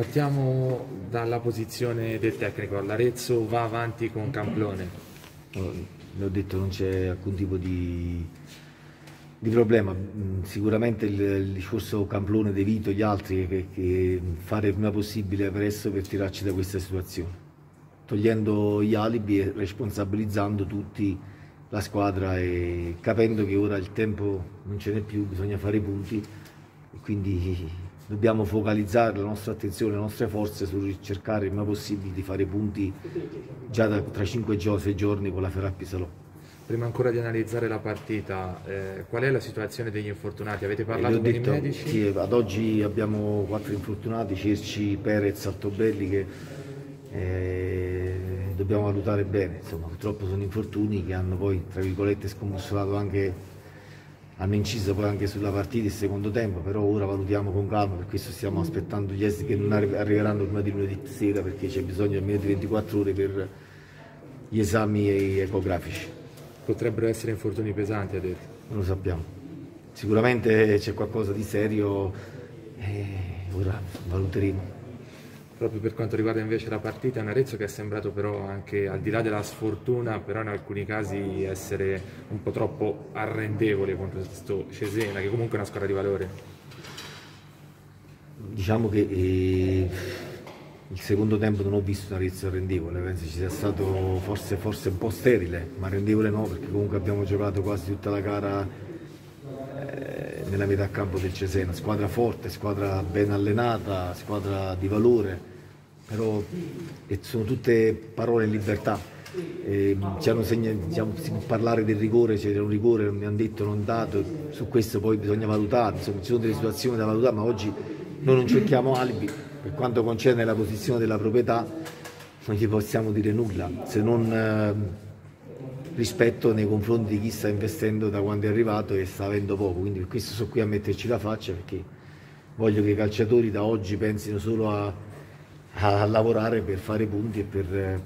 Partiamo dalla posizione del tecnico, l'Arezzo va avanti con Camplone. Le ho detto non c'è alcun tipo di, di problema, mm, sicuramente il, il, discorso Camplone, De Vito, gli altri, che, che fare il prima possibile presto per tirarci da questa situazione, togliendo gli alibi e responsabilizzando tutti la squadra e capendo che ora il tempo non ce n'è più, bisogna fare i punti. E quindi dobbiamo focalizzare la nostra attenzione, le nostre forze sul cercare il più possibile di fare punti già da, tra 5 giorni, 6 giorni con la Ferrappi Salò. Prima ancora di analizzare la partita, eh, qual è la situazione degli infortunati? Avete parlato con detto, i medici? Sì, ad oggi abbiamo quattro infortunati, Cerci, Perez, Altobelli che eh, dobbiamo valutare bene, insomma purtroppo sono infortuni che hanno poi tra virgolette scombussolato anche hanno inciso poi anche sulla partita il secondo tempo, però ora valutiamo con calma, per questo stiamo aspettando gli esiti che non arriveranno prima di lunedì sera perché c'è bisogno almeno di 24 ore per gli esami ecografici. Potrebbero essere infortuni pesanti, ha detto? Non lo sappiamo. Sicuramente c'è qualcosa di serio e ora valuteremo proprio per quanto riguarda invece la partita, un Arezzo che è sembrato però anche al di là della sfortuna, però in alcuni casi essere un po' troppo arrendevole contro questo Cesena, che comunque è una squadra di valore. Diciamo che eh, il secondo tempo non ho visto un Arezzo arrendevole, penso ci sia stato forse, forse un po' sterile, ma arrendevole no, perché comunque abbiamo giocato quasi tutta la gara nella metà campo del Cesena, squadra forte, squadra ben allenata, squadra di valore però sono tutte parole in libertà. Eh, segna, diciamo, si può parlare del rigore, c'era un rigore, mi hanno detto, non dato, su questo poi bisogna valutare, insomma ci sono delle situazioni da valutare, ma oggi noi non cerchiamo alibi, per quanto concerne la posizione della proprietà non gli possiamo dire nulla, se non eh, rispetto nei confronti di chi sta investendo da quando è arrivato e sta avendo poco, quindi per questo sono qui a metterci la faccia perché voglio che i calciatori da oggi pensino solo a a lavorare per fare punti e per eh,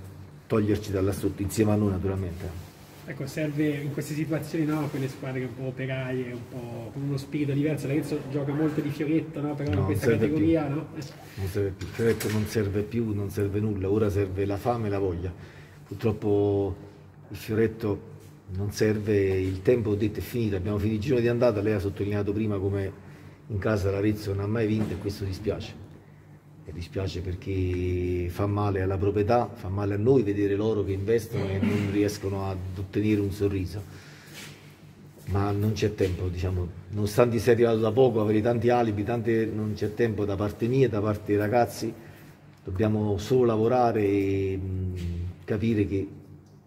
toglierci dalla sotto, insieme a noi naturalmente. Ecco, serve in queste situazioni no, quelle squadre un po' operaie, un po' con uno spirito diverso. L'Arezzo gioca molto di fioretto, no? però no, in questa categoria no? Non serve più, il fioretto non serve più, non serve nulla, ora serve la fame e la voglia. Purtroppo il fioretto non serve, il tempo detto è finito, abbiamo finito il giro di andata, lei ha sottolineato prima come in casa l'Arezzo non ha mai vinto e questo dispiace mi dispiace perché fa male alla proprietà, fa male a noi vedere loro che investono e non riescono ad ottenere un sorriso. Ma non c'è tempo, diciamo, nonostante sia arrivato da poco, avere tanti alibi, tante, non c'è tempo da parte mia, da parte dei ragazzi, dobbiamo solo lavorare e capire che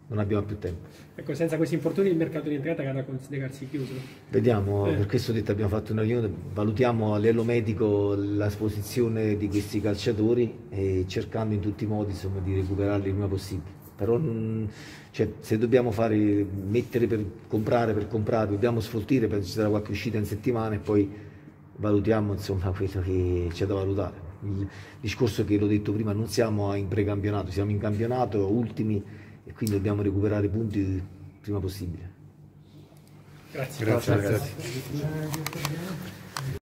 non abbiamo più tempo. Ecco, senza questi infortuni il mercato di entrata era da considerarsi chiuso. Vediamo, eh. per questo ho detto abbiamo fatto una riunione, valutiamo a livello medico l'esposizione di questi calciatori e cercando in tutti i modi insomma, di recuperarli il prima possibile. Però cioè, se dobbiamo fare, mettere per comprare per comprare, dobbiamo sfoltire, penso ci sarà qualche uscita in settimana e poi valutiamo insomma, quello che c'è da valutare. Il discorso che l'ho detto prima, non siamo in precampionato, siamo in campionato, ultimi e quindi dobbiamo recuperare punti il prima possibile. Grazie. Grazie, Grazie.